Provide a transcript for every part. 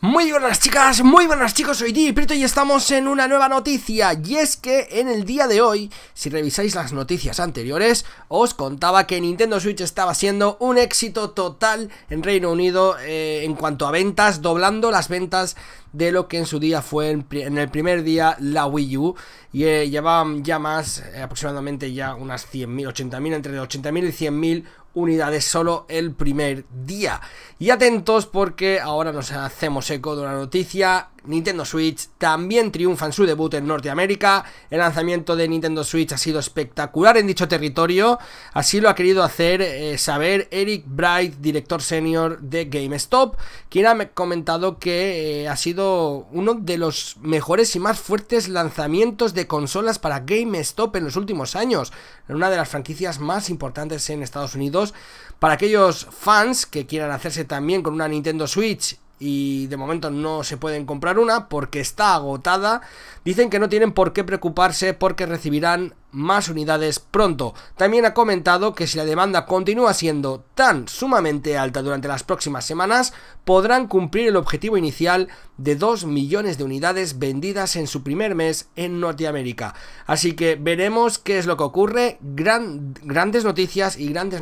Muy buenas chicas, muy buenas chicos, soy Prieto y estamos en una nueva noticia. Y es que en el día de hoy, si revisáis las noticias anteriores Os contaba que Nintendo Switch estaba siendo un éxito total en Reino Unido eh, En cuanto a ventas, doblando las ventas de lo que en su día fue en, el primer día la Wii U. Y eh, llevaban ya más, eh, aproximadamente ya unas 100.000, 80.000, entre 80.000 y 100.000 unidades solo el primer día. Y atentos porque ahora nos hacemos eco de una noticia Nintendo Switch también triunfa en su debut en Norteamérica. El lanzamiento de Nintendo Switch ha sido espectacular en dicho territorio. Así lo ha querido hacer eh, saber Eric Bright, director senior de GameStop, quien ha comentado que eh, ha sido uno de los mejores y más fuertes lanzamientos de consolas para GameStop en los últimos años. Una de las franquicias más importantes en Estados Unidos. Para aquellos fans que quieran hacerse también con una Nintendo Switch y de momento no se pueden comprar una porque está agotada. Dicen que no tienen por qué preocuparse porque recibirán más unidades pronto. También ha comentado que si la demanda continúa siendo tan sumamente alta durante las próximas semanas, podrán cumplir el objetivo inicial de 2 millones de unidades vendidas en su primer mes en Norteamérica. Así que veremos qué es lo que ocurre. grandes noticias y grandes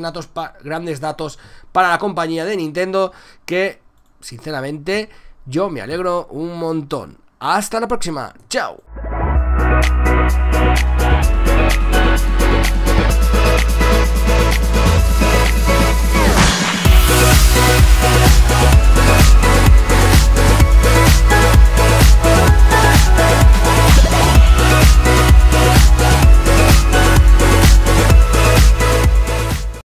grandes datos para la compañía de Nintendo que sinceramente, yo me alegro un montón. Hasta la próxima. Chao.